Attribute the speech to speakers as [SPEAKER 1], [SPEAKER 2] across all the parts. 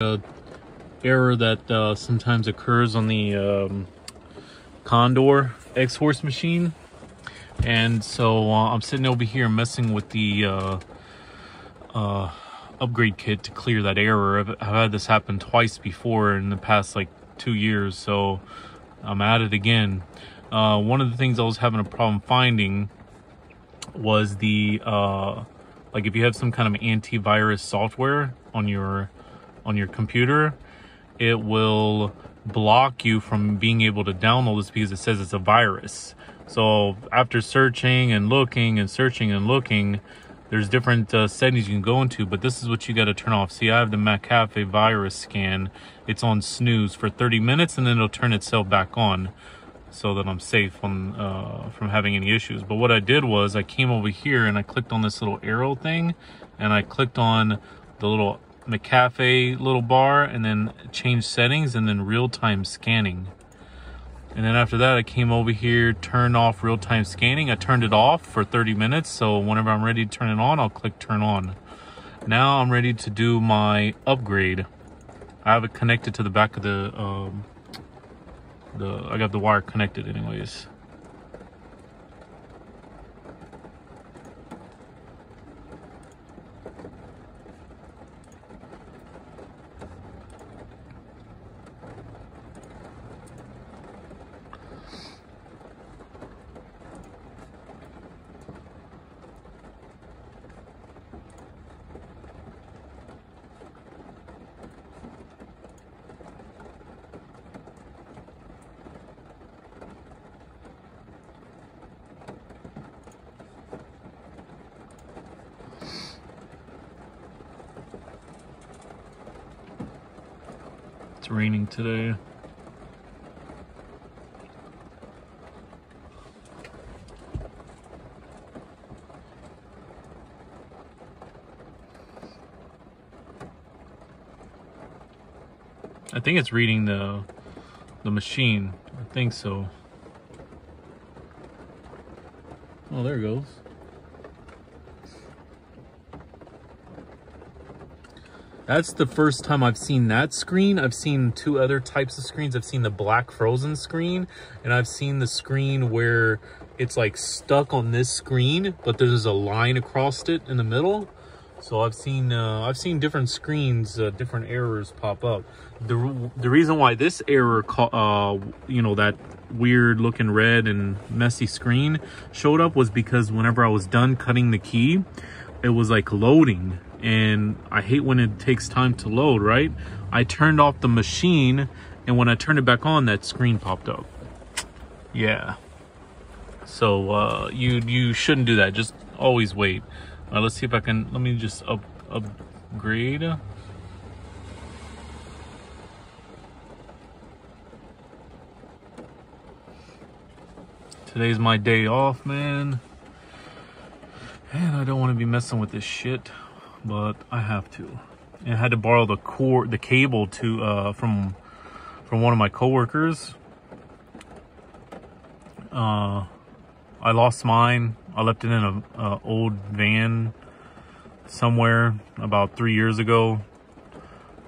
[SPEAKER 1] uh, error that uh, sometimes occurs on the um, Condor Xhorse machine. And so uh, I'm sitting over here messing with the uh, uh, upgrade kit to clear that error. I've, I've had this happen twice before in the past like two years, so I'm at it again. Uh, one of the things I was having a problem finding was the like if you have some kind of antivirus software on your on your computer, it will block you from being able to download this because it says it's a virus. So after searching and looking and searching and looking, there's different uh, settings you can go into, but this is what you got to turn off. See, I have the McAfee virus scan. It's on snooze for 30 minutes and then it'll turn itself back on so that I'm safe on uh, from having any issues. But what I did was I came over here and I clicked on this little arrow thing and I clicked on the little McAfee little bar and then change settings and then real-time scanning. And then after that, I came over here, turned off real-time scanning. I turned it off for 30 minutes. So whenever I'm ready to turn it on, I'll click turn on. Now I'm ready to do my upgrade. I have it connected to the back of the, um, the I got the wire connected anyways. It's raining today. I think it's reading the the machine. I think so. Oh, there it goes. That's the first time I've seen that screen. I've seen two other types of screens. I've seen the black frozen screen and I've seen the screen where it's like stuck on this screen, but there's a line across it in the middle. So I've seen uh, I've seen different screens, uh, different errors pop up. The the reason why this error, uh, you know, that weird looking red and messy screen showed up was because whenever I was done cutting the key, it was like loading and I hate when it takes time to load, right? I turned off the machine and when I turned it back on, that screen popped up. Yeah. So uh, you you shouldn't do that. Just always wait. Uh, let's see if I can, let me just up upgrade. Today's my day off, man. And I don't want to be messing with this shit but I have to. And I had to borrow the cord, the cable to uh, from from one of my coworkers. Uh, I lost mine. I left it in a, a old van somewhere about three years ago,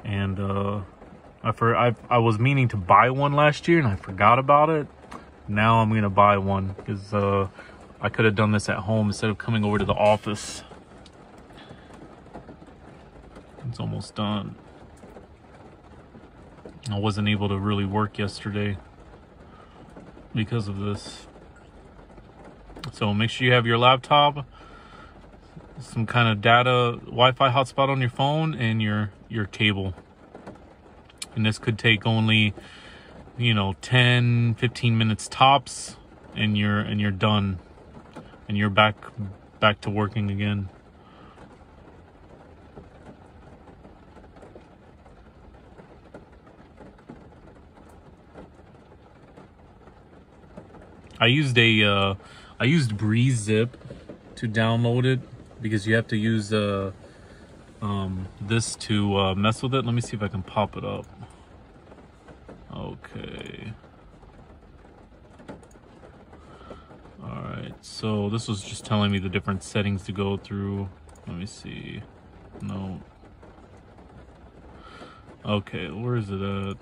[SPEAKER 1] and uh, I for I I was meaning to buy one last year and I forgot about it. Now I'm gonna buy one because uh, I could have done this at home instead of coming over to the office. It's almost done. I wasn't able to really work yesterday because of this. So make sure you have your laptop, some kind of data Wi-Fi hotspot on your phone, and your your cable. And this could take only, you know, 10, 15 minutes tops, and you're and you're done, and you're back back to working again. I used a, uh, I used BreezeZip to download it because you have to use uh, um, this to uh, mess with it. Let me see if I can pop it up. Okay. Alright, so this was just telling me the different settings to go through. Let me see. No. Okay, where is it at?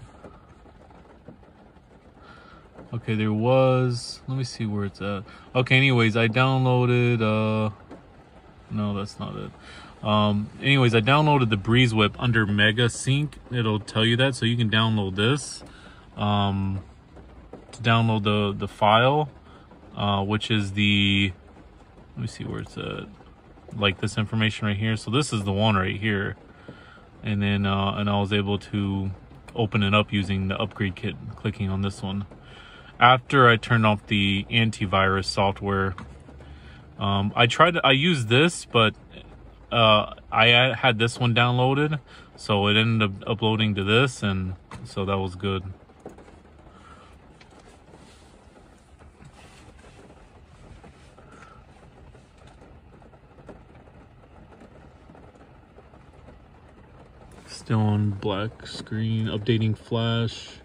[SPEAKER 1] Okay, there was. Let me see where it's at. Okay, anyways, I downloaded. uh No, that's not it. Um, anyways, I downloaded the Breeze Whip under MEGAsync. It'll tell you that, so you can download this. Um, to download the the file, uh, which is the. Let me see where it's at. Like this information right here. So this is the one right here, and then uh, and I was able to open it up using the upgrade kit, clicking on this one after I turned off the antivirus software. Um, I tried to, I used this, but uh, I had this one downloaded, so it ended up uploading to this, and so that was good. Still on black screen, updating flash.